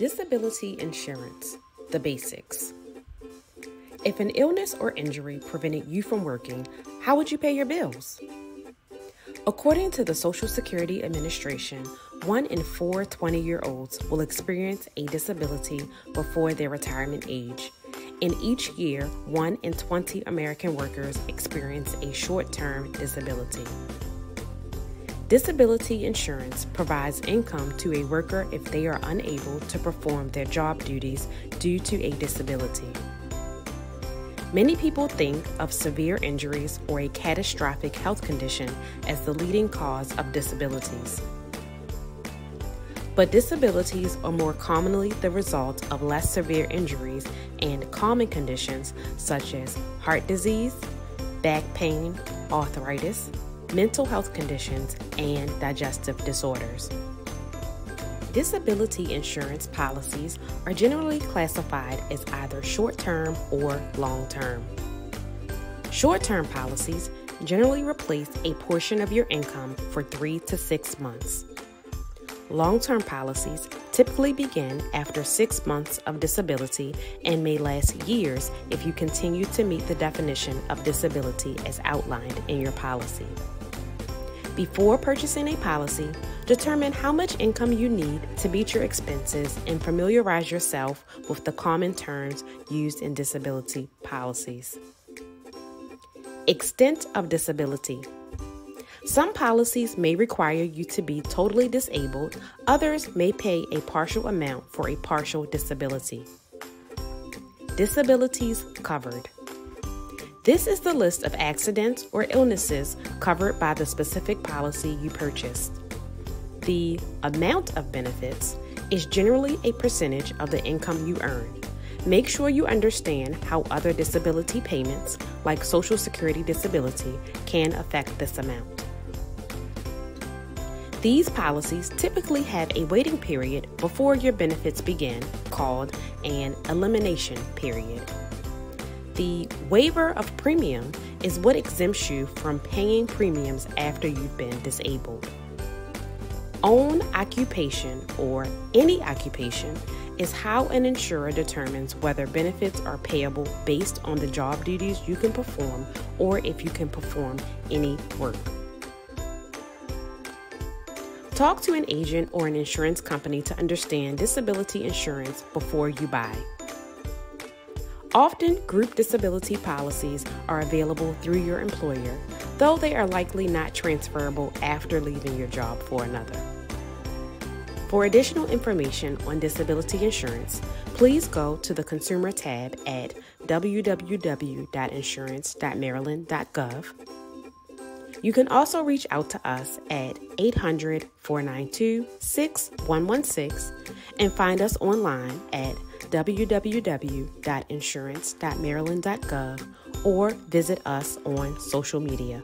Disability insurance, the basics. If an illness or injury prevented you from working, how would you pay your bills? According to the Social Security Administration, one in four 20 year olds will experience a disability before their retirement age. And each year, one in 20 American workers experience a short term disability. Disability insurance provides income to a worker if they are unable to perform their job duties due to a disability. Many people think of severe injuries or a catastrophic health condition as the leading cause of disabilities. But disabilities are more commonly the result of less severe injuries and common conditions such as heart disease, back pain, arthritis, mental health conditions, and digestive disorders. Disability insurance policies are generally classified as either short term or long term. Short term policies generally replace a portion of your income for three to six months. Long term policies typically begin after six months of disability and may last years if you continue to meet the definition of disability as outlined in your policy. Before purchasing a policy, determine how much income you need to meet your expenses and familiarize yourself with the common terms used in disability policies. Extent of disability. Some policies may require you to be totally disabled, others may pay a partial amount for a partial disability. Disabilities covered. This is the list of accidents or illnesses covered by the specific policy you purchased. The amount of benefits is generally a percentage of the income you earn. Make sure you understand how other disability payments, like Social Security disability, can affect this amount. These policies typically have a waiting period before your benefits begin, called an elimination period. The waiver of premium is what exempts you from paying premiums after you've been disabled. Own occupation or any occupation is how an insurer determines whether benefits are payable based on the job duties you can perform or if you can perform any work. Talk to an agent or an insurance company to understand disability insurance before you buy. Often, group disability policies are available through your employer, though they are likely not transferable after leaving your job for another. For additional information on disability insurance, please go to the Consumer tab at www.insurance.maryland.gov. You can also reach out to us at 800 492 6116 and find us online at www.insurance.maryland.gov or visit us on social media.